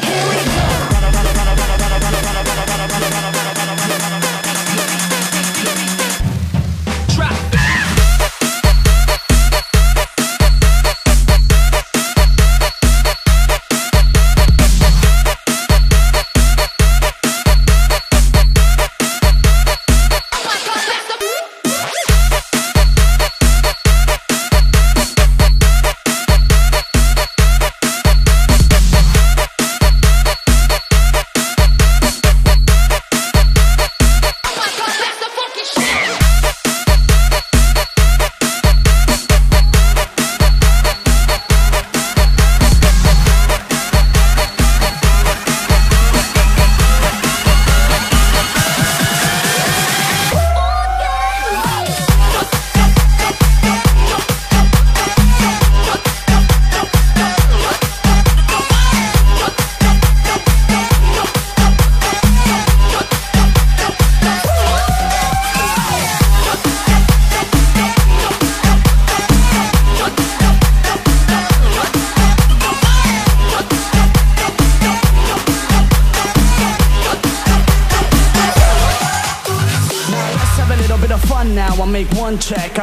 Here we go.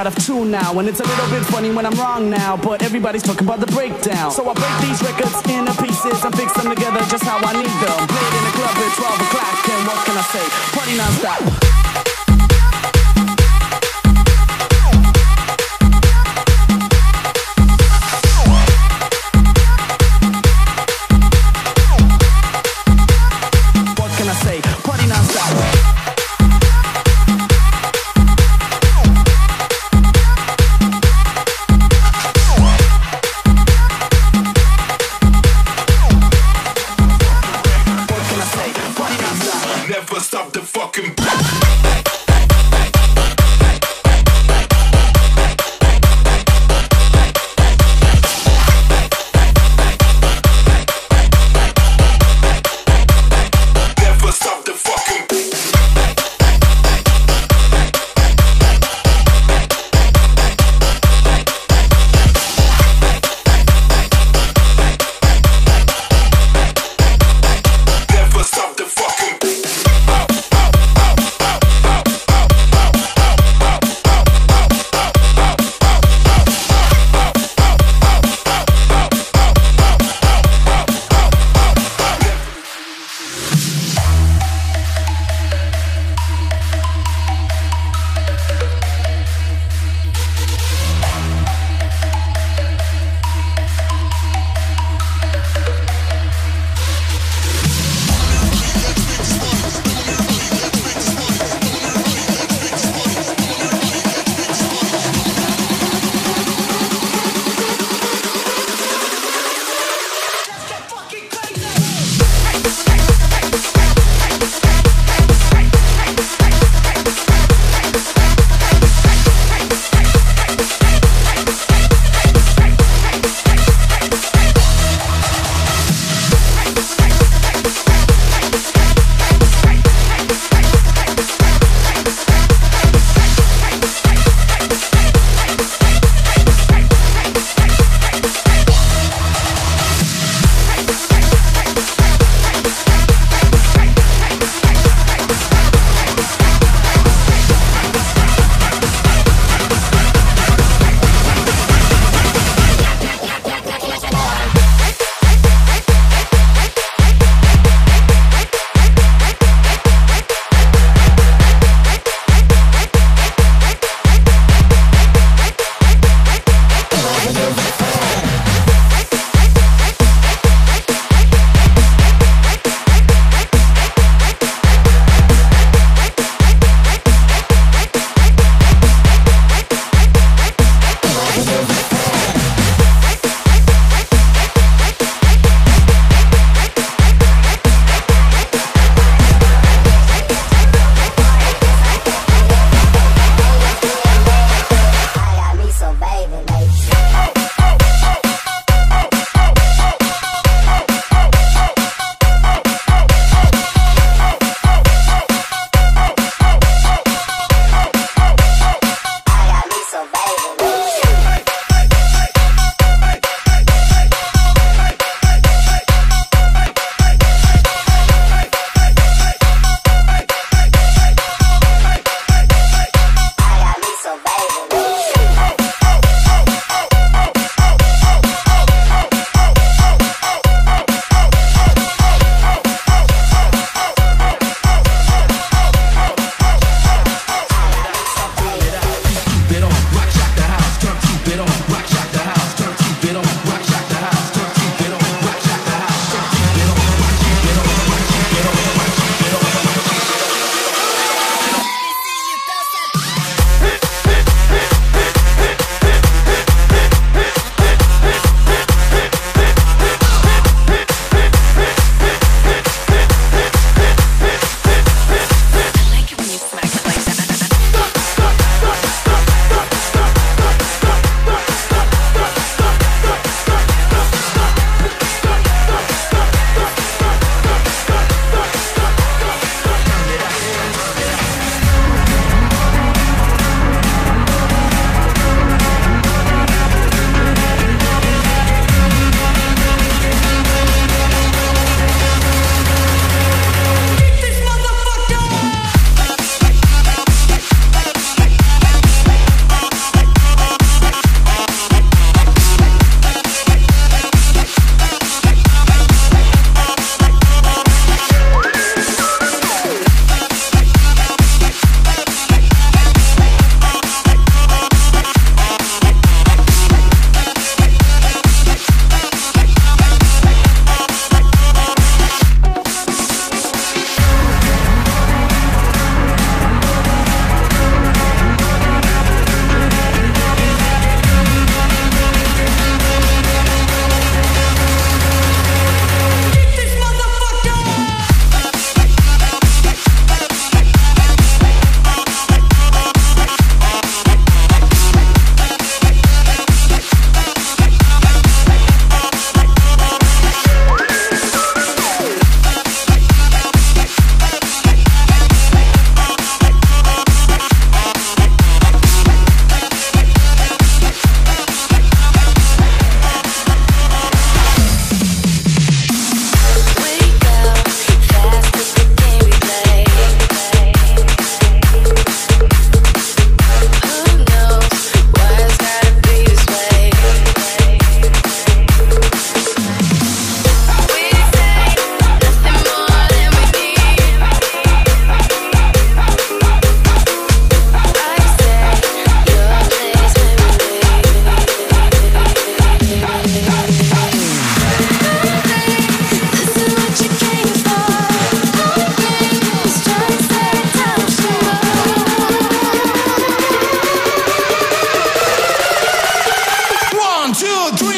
Out of two now. And it's a little bit funny when I'm wrong now, but everybody's talking about the breakdown. So I break these records into pieces and fix them together just how I need them. Played in a club at 12 o'clock, and what can I say? Party non-stop. two, three.